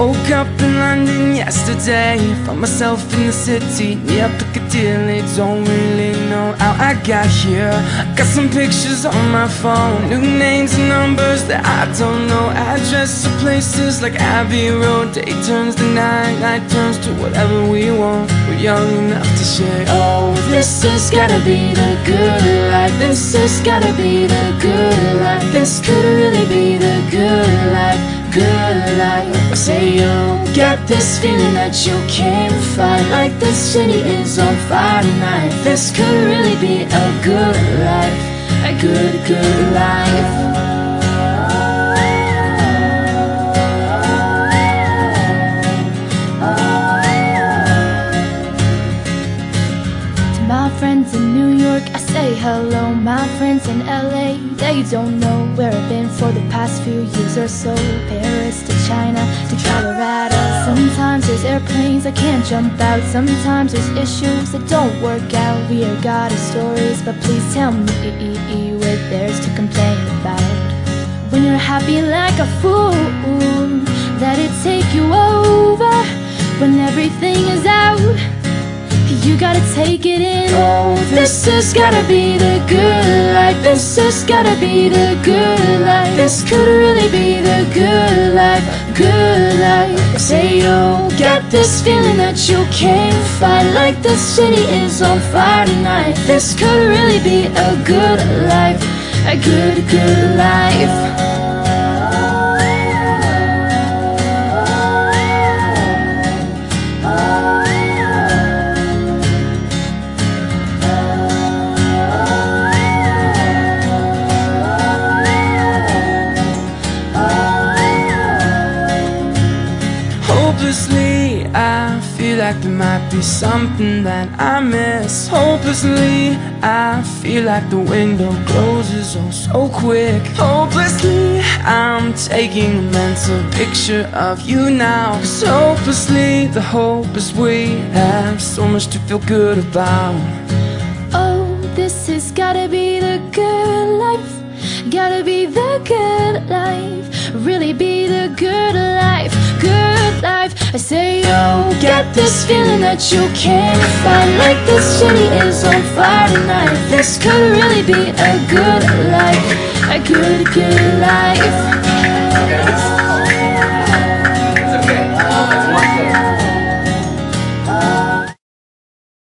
woke up in London yesterday Found myself in the city. Near Piccadilly Don't really know how I got here. Got some pictures on my phone New names and numbers that I don't know. Address of places like Abbey Road. Day turns to night, night turns to whatever we want. We're young enough to share. Oh, this has gotta be the good life. This has gotta be the good life. This could really be I say you get this feeling that you can't fight. Like the city is on fire tonight. This could really be a good life. A good, good life. To my friends in New York, I say hello. My friends in LA, they don't know where I've been for the past few years or so. Paris China to Colorado. Sometimes there's airplanes I can't jump out. Sometimes there's issues that don't work out. We are got our stories, but please tell me what there's to complain about. When you're happy like a fool, let it take you over. When everything is out. You gotta take it in. Oh, this has gotta be the good life. This has gotta be the good life. This could really be the good. Good life. Say you get this feeling that you can't fight. Like the city is on fire tonight. This could really be a good life. A good, good life. Feel like there might be something that I miss. Hopelessly, I feel like the window closes oh so quick. Hopelessly, I'm taking a mental picture of you now. Cause hopelessly, the hope is we have so much to feel good about. Oh, this has gotta be the good life. Gotta be the good life. Really be the good life. Good life. I say, you got this feeling that you can't fight Like this city is on fire tonight. This could really be a good life A good, good life.